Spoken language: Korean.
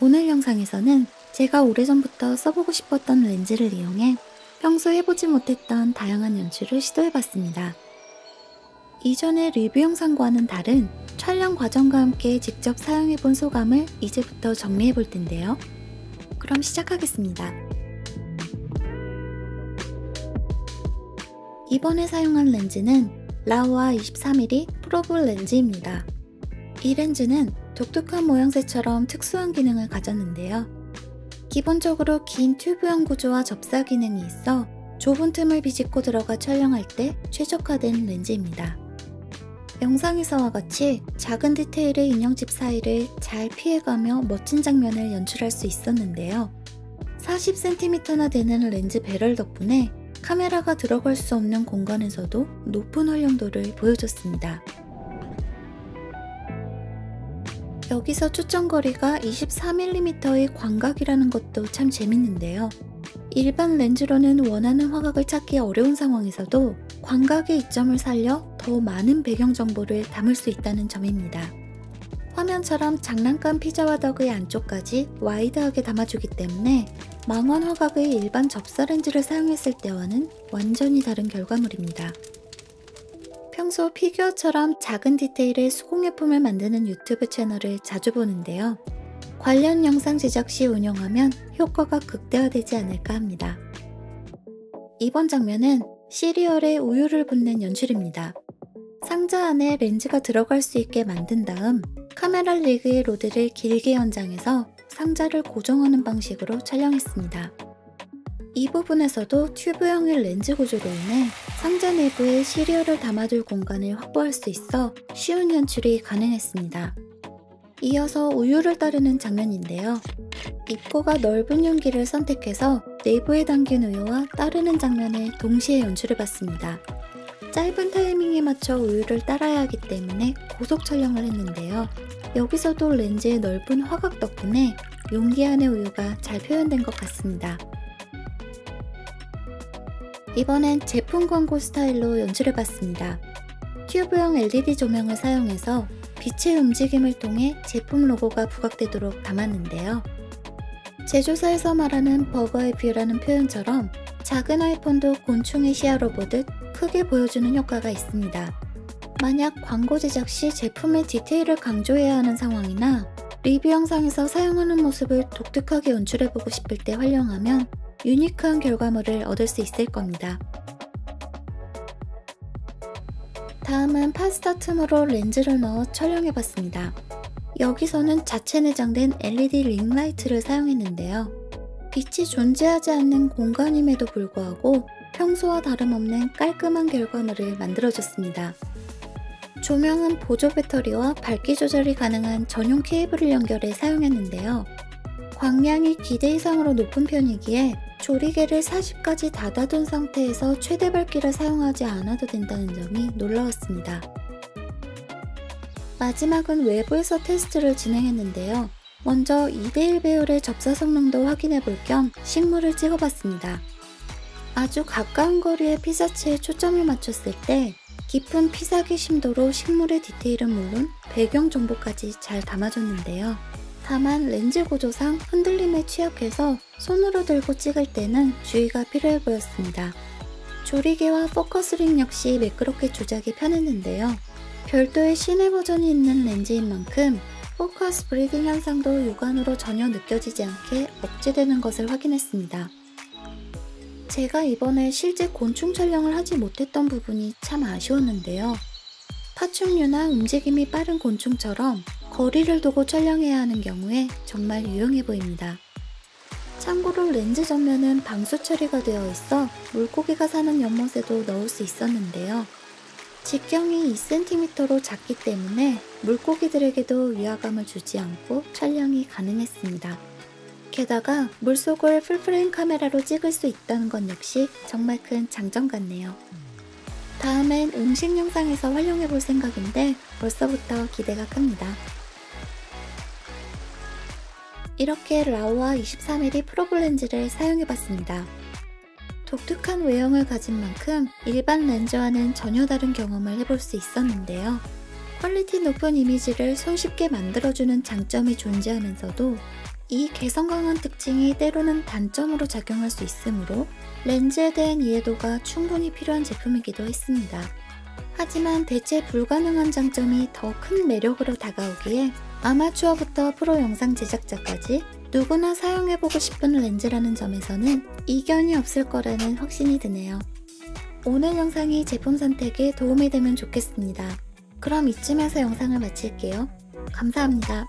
오늘 영상에서는 제가 오래전부터 써보고 싶었던 렌즈를 이용해 평소 해보지 못했던 다양한 연출을 시도해봤습니다. 이전의 리뷰 영상과는 다른 촬영 과정과 함께 직접 사용해본 소감을 이제부터 정리해볼 텐데요. 그럼 시작하겠습니다. 이번에 사용한 렌즈는 라오아 23mm 프로브 렌즈입니다. 이 렌즈는 독특한 모양새처럼 특수한 기능을 가졌는데요. 기본적으로 긴 튜브형 구조와 접사 기능이 있어 좁은 틈을 비집고 들어가 촬영할 때 최적화된 렌즈입니다. 영상에서와 같이 작은 디테일의 인형집 사이를 잘 피해가며 멋진 장면을 연출할 수 있었는데요. 40cm나 되는 렌즈 배럴 덕분에 카메라가 들어갈 수 없는 공간에서도 높은 활용도를 보여줬습니다. 여기서 초점거리가 24mm의 광각이라는 것도 참 재밌는데요. 일반 렌즈로는 원하는 화각을 찾기 어려운 상황에서도 광각의 이점을 살려 더 많은 배경 정보를 담을 수 있다는 점입니다. 화면처럼 장난감 피자 화덕의 안쪽까지 wide하게 담아주기 때문에 망원 화각의 일반 접사 렌즈를 사용했을 때와는 완전히 다른 결과물입니다. 평소 피규어처럼 작은 디테일의 수공예품을 만드는 유튜브 채널을 자주 보는데요. 관련 영상 제작 시 운영하면 효과가 극대화되지 않을까 합니다. 이번 장면은 시리얼에 우유를 붓는 연출입니다. 상자 안에 렌즈가 들어갈 수 있게 만든 다음 카메라 rig의 rod를 길게 연장해서 상자를 고정하는 방식으로 촬영했습니다. 이 부분에서도 튜브형의 렌즈 구조로 인해 상자 내부에 시리얼을 담아둘 공간을 확보할 수 있어 쉬운 연출이 가능했습니다. 이어서 우유를 따르는 장면인데요. 입구가 넓은 용기를 선택해서 내부에 담긴 우유와 따르는 장면을 동시에 연출해봤습니다. 짧은 타이밍에 맞춰 우유를 따라야 하기 때문에 고속 촬영을 했는데요. 여기서도 렌즈의 넓은 화각 덕분에 용기 안의 우유가 잘 표현된 것 같습니다. 이번엔 제품 광고 스타일로 연출해봤습니다. 튜브형 LED 조명을 사용해서 빛의 움직임을 통해 제품 로고가 부각되도록 담았는데요. 제조사에서 말하는 bug eye view라는 표현처럼 작은 아이폰도 곤충의 시야로 보듯 크게 보여주는 효과가 있습니다. 만약 광고 제작 시 제품의 디테일을 강조해야 하는 상황이나 리뷰 영상에서 사용하는 모습을 독특하게 연출해보고 싶을 때 활용하면 유니크한 결과물을 얻을 수 있을 겁니다. 다음은 파스타 틈으로 렌즈를 넣어 촬영해봤습니다. 여기서는 자체 내장된 LED 링라이트를 사용했는데요. 빛이 존재하지 않는 공간임에도 불구하고 평소와 다름없는 깔끔한 결과물을 만들어줬습니다. 조명은 보조 배터리와 밝기 조절이 가능한 전용 케이블을 연결해 사용했는데요. 광량이 기대 이상으로 높은 편이기에 조리개를 40까지 닫아둔 상태에서 최대 밝기를 사용하지 않아도 된다는 점이 놀라웠습니다. 마지막은 외부에서 테스트를 진행했는데요. 먼저 2대1 배율의 접사 성능도 확인해 볼 겸 식물을 찍어봤습니다. 아주 가까운 거리의 피사체에 초점을 맞췄을 때 깊은 피사기 심도로 식물의 디테일은 물론 배경 정보까지 잘 담아줬는데요. 다만 렌즈 구조상 흔들림에 취약해서 손으로 들고 찍을 때는 주의가 필요해 보였습니다. 조리개와 포커스링 역시 매끄럽게 조작이 편했는데요. 별도의 cine 버전이 있는 렌즈인 만큼 focus breathing 현상도 육안으로 전혀 느껴지지 않게 억제되는 것을 확인했습니다. 제가 이번에 실제 곤충 촬영을 하지 못했던 부분이 참 아쉬웠는데요. 파충류나 움직임이 빠른 곤충처럼 거리를 두고 촬영해야 하는 경우에 정말 유용해 보입니다. 참고로 렌즈 전면은 방수 처리가 되어 있어 물고기가 사는 연못에도 넣을 수 있었는데요. 직경이 2cm로 작기 때문에 물고기들에게도 위화감을 주지 않고 촬영이 가능했습니다. 게다가 물속을 full frame 카메라로 찍을 수 있다는 건 역시 정말 큰 장점 같네요. 다음엔 음식 영상에서 활용해 볼 생각인데 벌써부터 기대가 큽니다. 이렇게 라오와 23mm probe 렌즈를 사용해 봤습니다. 독특한 외형을 가진 만큼 일반 렌즈와는 전혀 다른 경험을 해볼 수 있었는데요. quality 높은 이미지를 손쉽게 만들어주는 장점이 존재하면서도 이 개성 강한 특징이 때로는 단점으로 작용할 수 있으므로 렌즈에 대한 이해도가 충분히 필요한 제품이기도 했습니다. 하지만 대체 불가능한 장점이 더 큰 매력으로 다가오기에 아마추어부터 프로 영상 제작자까지 누구나 사용해보고 싶은 렌즈라는 점에서는 이견이 없을 거라는 확신이 드네요. 오늘 영상이 제품 선택에 도움이 되면 좋겠습니다. 그럼 이쯤에서 영상을 마칠게요. 감사합니다.